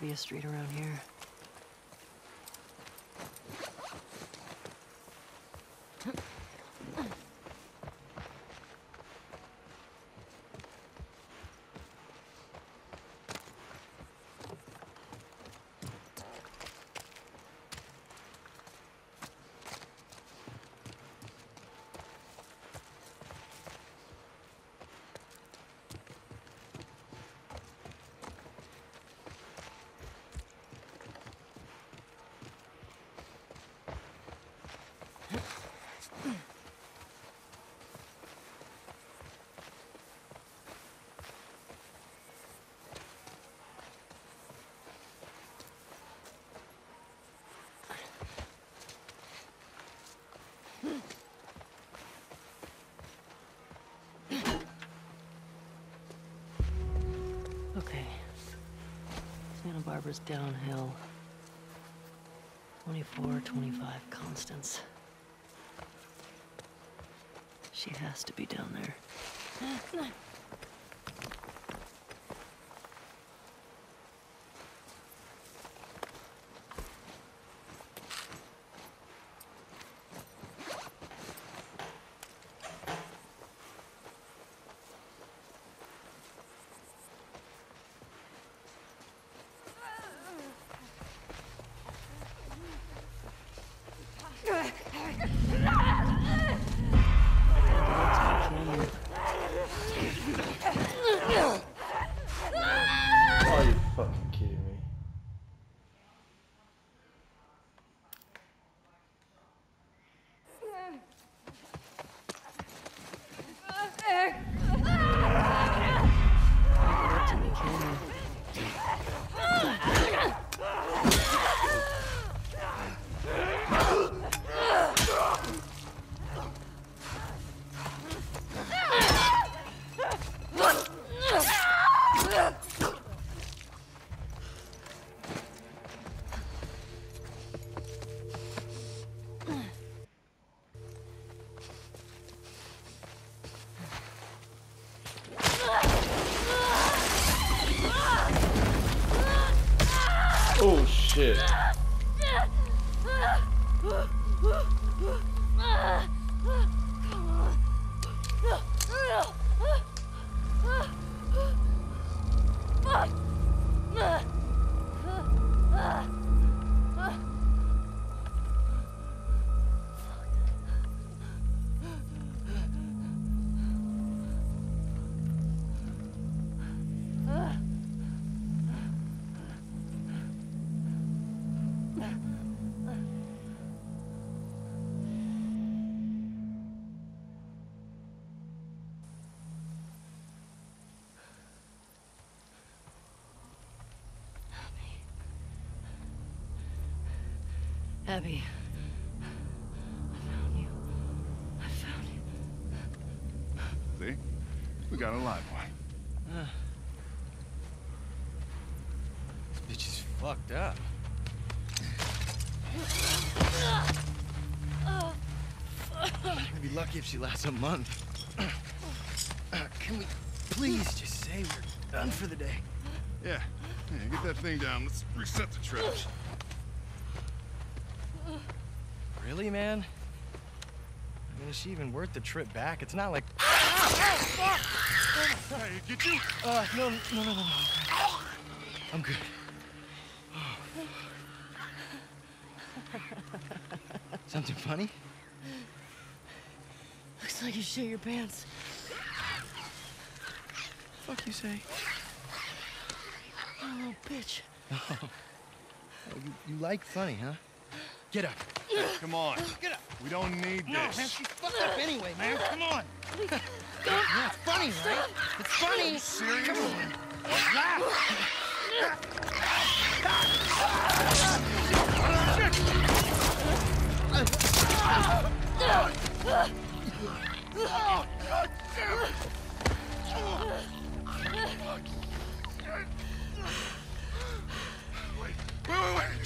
be a street around here. Okay. Santa Barbara's downhill. 24, 25 constants. She has to be down there. Eh, Abby. I found you. I found you. See? We got a live one. This bitch is fucked up. I'd be lucky if she lasts a month. Uh, Can we please just say we're done for the day? Yeah. Yeah, get that thing down. Let's reset the traps. Really, man? I mean, is she even worth the trip back? It's not like. Hey, get you! Uh, no, no, no, no, no. I'm good. Something funny? Looks like you shit your pants. Fuck you say? You little bitch. Oh, you, you like funny, huh? Get up. Come on. Get up. We don't need No, man, this. she's fucked up anyway, man. Come on. Yeah, it's funny, right? It's funny. Serious? Come on. Laugh. Wait,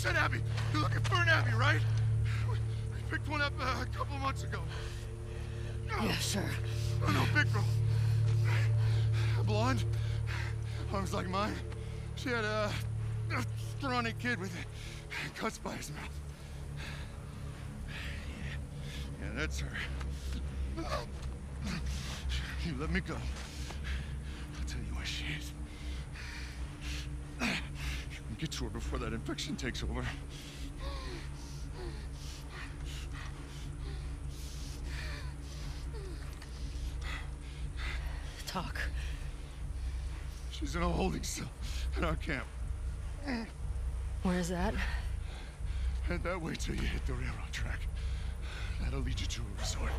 said Abby. You're looking for an Abby, right? We, we picked one up uh, a couple months ago. Yeah, sure. Oh, no, big girl. Blonde, arms like mine. She had uh, a scrawny kid with cuts by his mouth. Yeah, yeah that's her. You let me go. I'll tell you where she is. Get to her before that infection takes over. Talk. She's in a holding cell in our camp. Where's that? Head that way till you hit the railroad track. That'll lead you to a resort.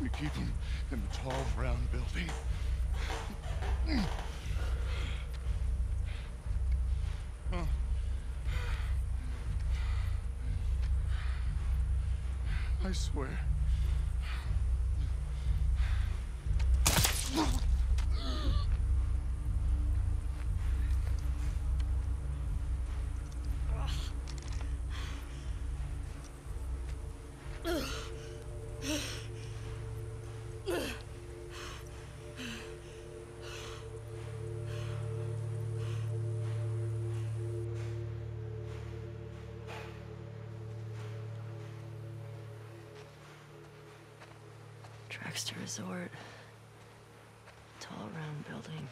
We keep them in the tall, round building. I swear. Tall round building.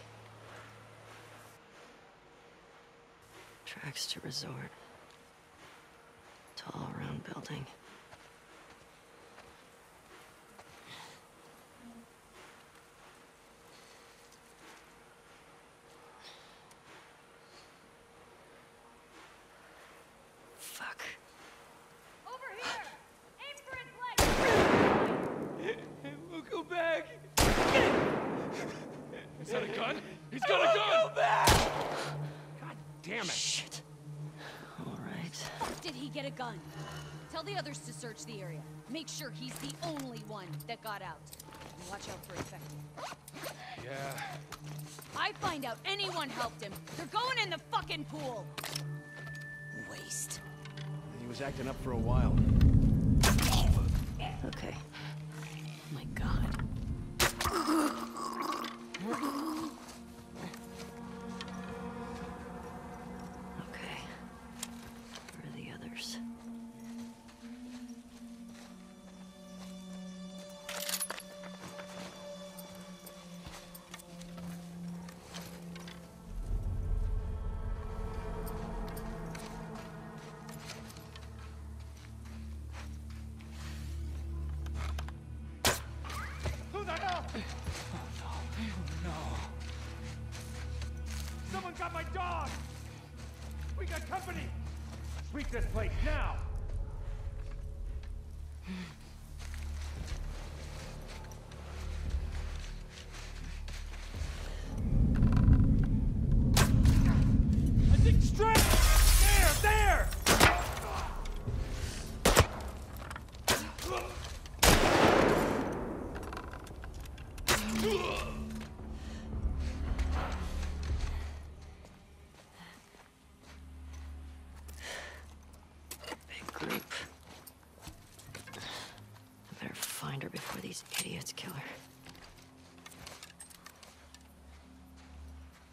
Tracks to resort. Tall round building. Fuck. Over here! Aim for his leg! We'll go back. Is that a gun? He's got a gun! Go back! God damn it. Shit. All right. Did he get a gun? Tell the others to search the area. Make sure he's the only one that got out. And watch out for infected. Yeah. I find out anyone helped him. They're going in the fucking pool! Waste. He was acting up for a while. Okay. Oh my god.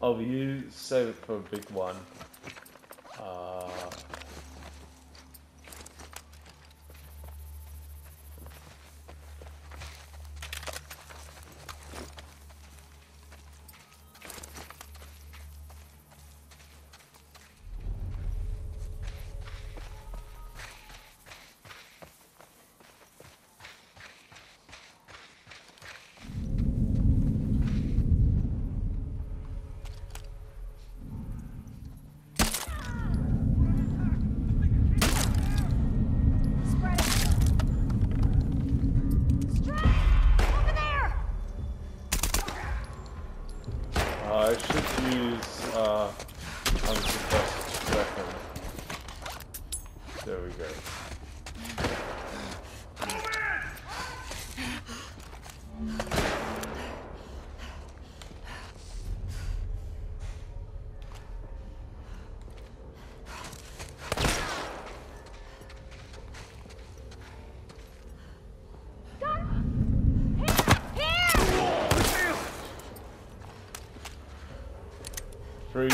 Oh, you save it for a big one. Three.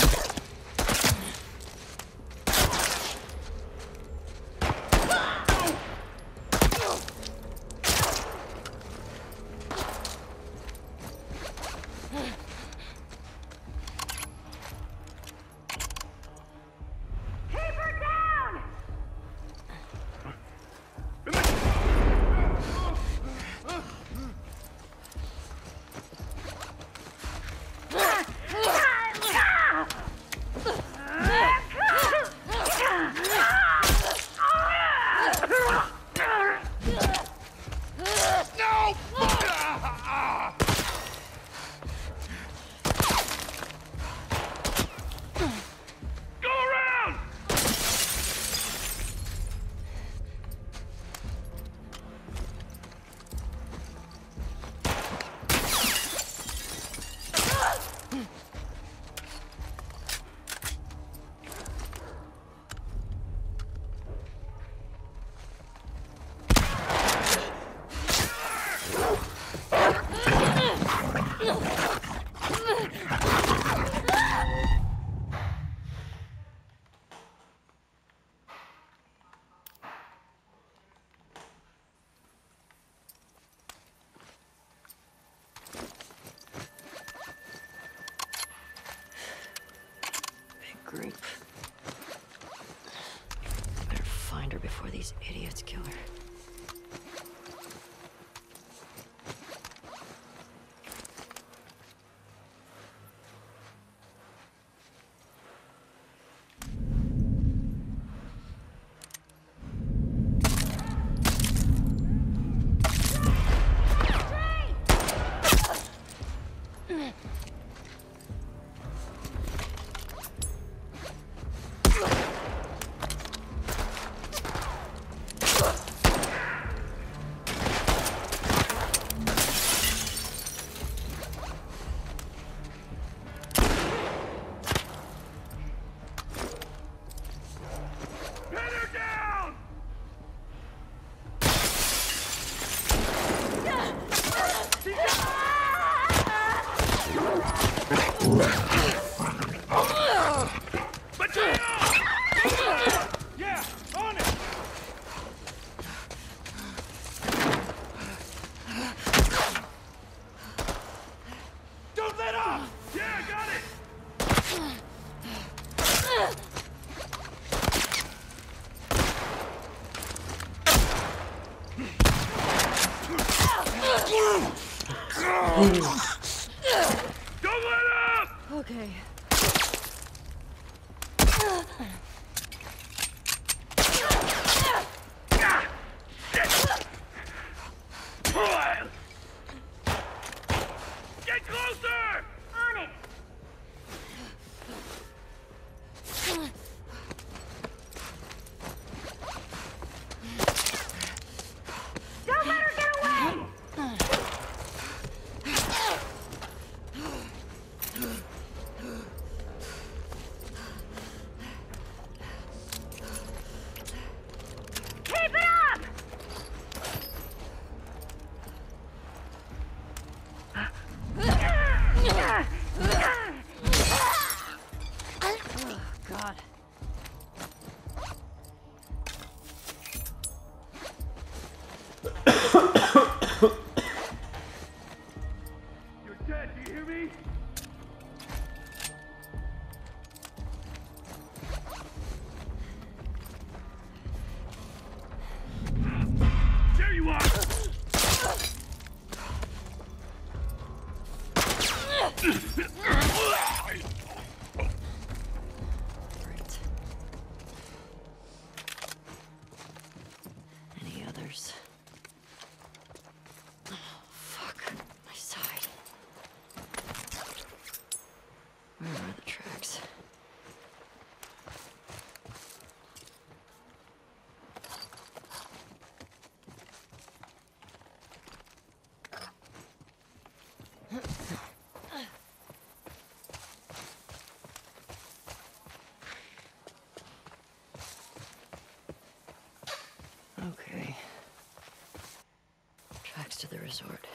To the resort.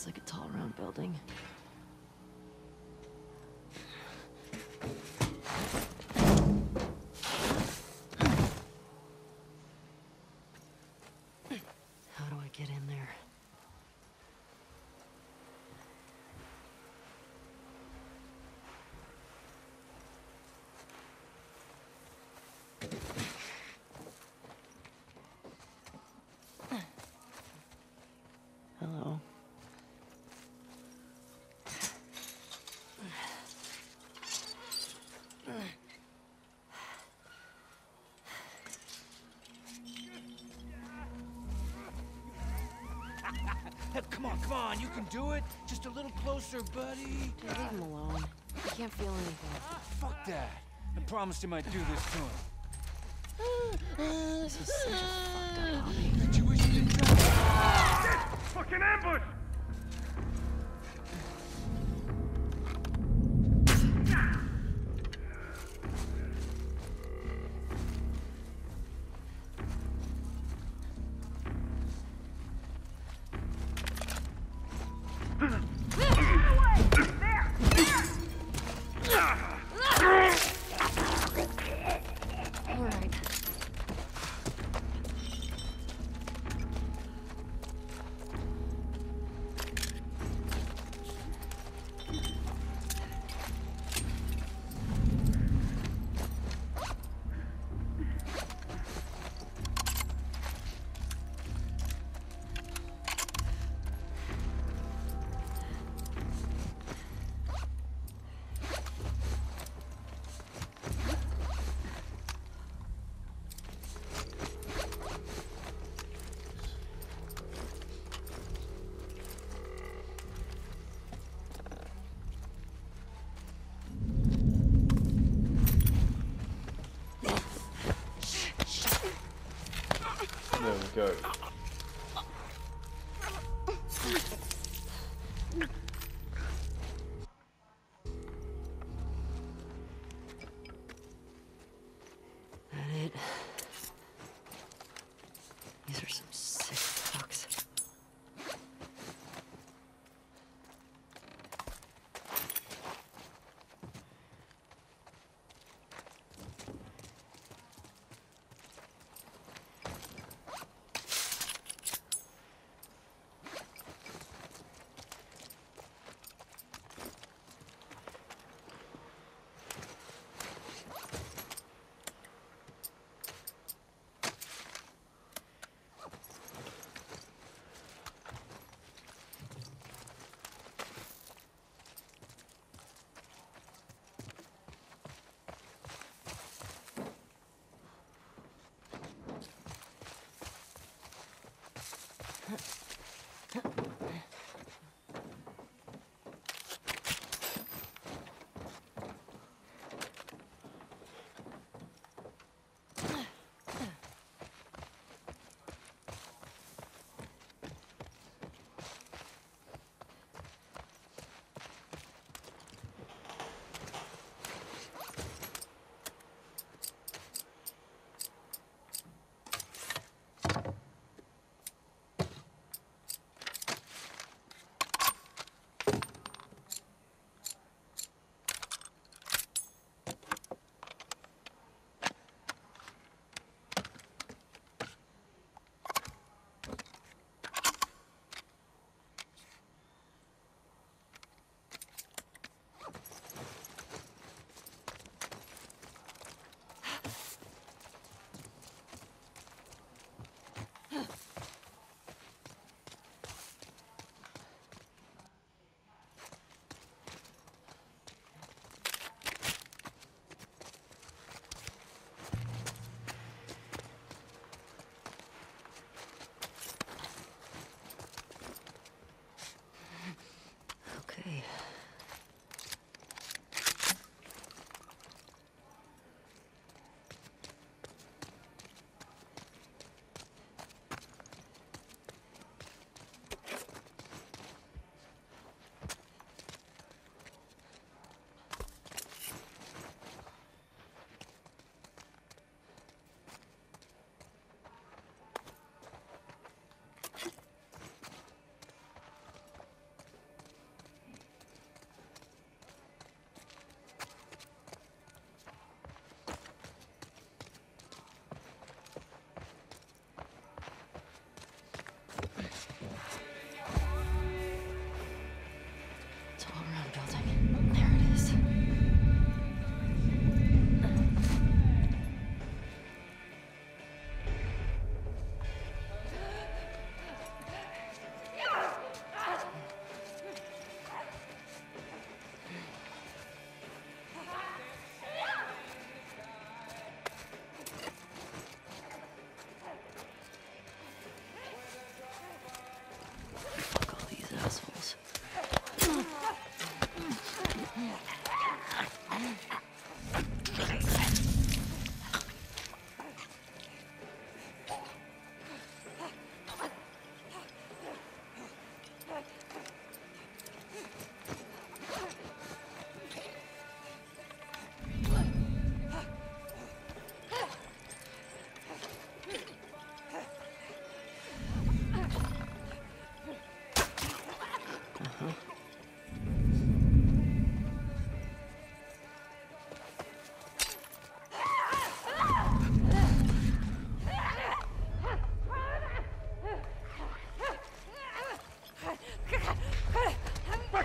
Looks like a tall, round building. Come on, come on, you can do it. Just a little closer, buddy. Dude, leave him alone. He can't feel anything. Fuck that. I promised him I'd do this to him. This is such a fucked up hobby. Bet you wish you didn't try. Fucking ambush!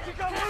Go, go, go!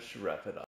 Think should wrap it up.